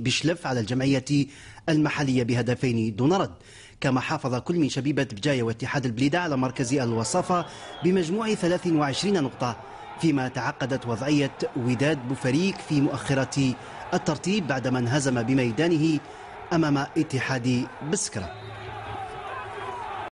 بشلف على الجمعية المحلية بهدفين دون رد. كما حافظ كل من شبيبة بجاية واتحاد البليدة على مركز الوصافة بمجموع 23 نقطة فيما تعقدت وضعية وداد بوفريك في مؤخرة الترتيب بعدما انهزم بميدانه أمام اتحاد بسكرة.